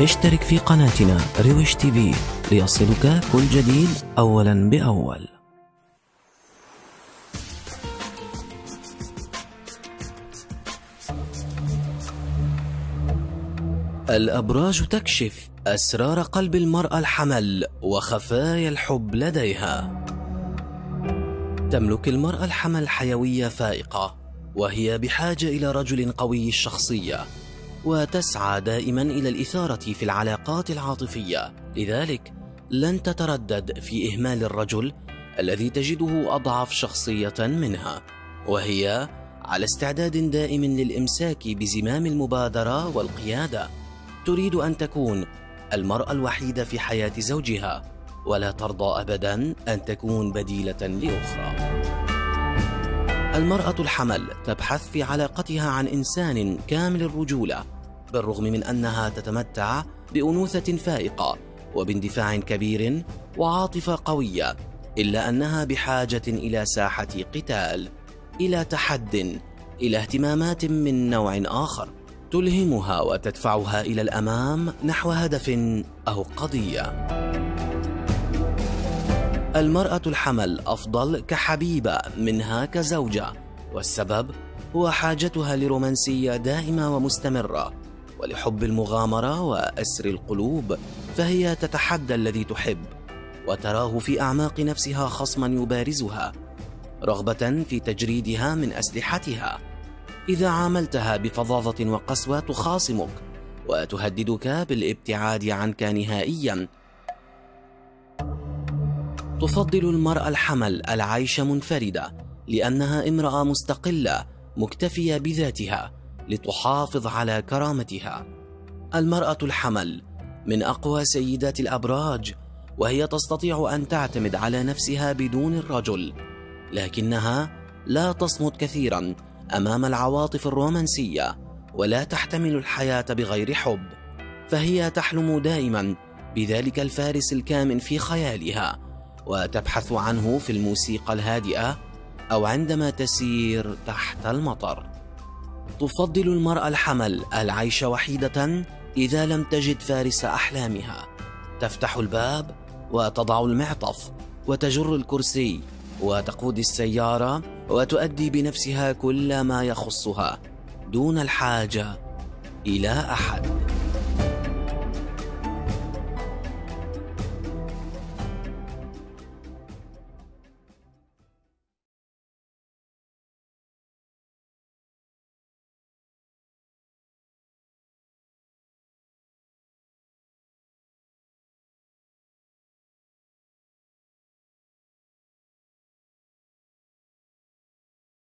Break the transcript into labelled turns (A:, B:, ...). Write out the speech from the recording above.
A: اشترك في قناتنا رويش تي في ليصلك كل جديد أولا بأول. الأبراج تكشف أسرار قلب المرأة الحمل وخفايا الحب لديها. تملك المرأة الحمل حيوية فائقة وهي بحاجة إلى رجل قوي الشخصية وتسعى دائما إلى الإثارة في العلاقات العاطفية. لذلك لن تتردد في إهمال الرجل الذي تجده أضعف شخصية منها وهي على استعداد دائم للإمساك بزمام المبادرة والقيادة. تريد أن تكون المرأة الوحيدة في حياة زوجها ولا ترضى أبدا أن تكون بديلة لأخرى. المرأة الحمل تبحث في علاقتها عن إنسان كامل الرجولة بالرغم من أنها تتمتع بأنوثة فائقة وباندفاع كبير وعاطفة قوية إلا أنها بحاجة إلى ساحة قتال إلى تحد إلى اهتمامات من نوع آخر تلهمها وتدفعها إلى الأمام نحو هدف أو قضية. المرأة الحمل أفضل كحبيبة منها كزوجة والسبب هو حاجتها لرومانسية دائمة ومستمرة ولحب المغامرة وأسر القلوب فهي تتحدى الذي تحب وتراه في أعماق نفسها خصما يبارزها رغبة في تجريدها من أسلحتها. إذا عاملتها بفظاظة وقسوة تخاصمك وتهددك بالابتعاد عنك نهائيا. تفضل المرأة الحمل العيش منفردة لأنها امرأة مستقلة مكتفية بذاتها. لتحافظ على كرامتها. المرأة الحمل من أقوى سيدات الأبراج وهي تستطيع أن تعتمد على نفسها بدون الرجل لكنها لا تصمت كثيرا أمام العواطف الرومانسية ولا تحتمل الحياة بغير حب. فهي تحلم دائما بذلك الفارس الكامن في خيالها وتبحث عنه في الموسيقى الهادئة أو عندما تسير تحت المطر. تفضل المرأة الحمل العيش وحيدة إذا لم تجد فارس أحلامها. تفتح الباب وتضع المعطف وتجر الكرسي وتقود السيارة وتؤدي بنفسها كل ما يخصها دون الحاجة إلى أحد.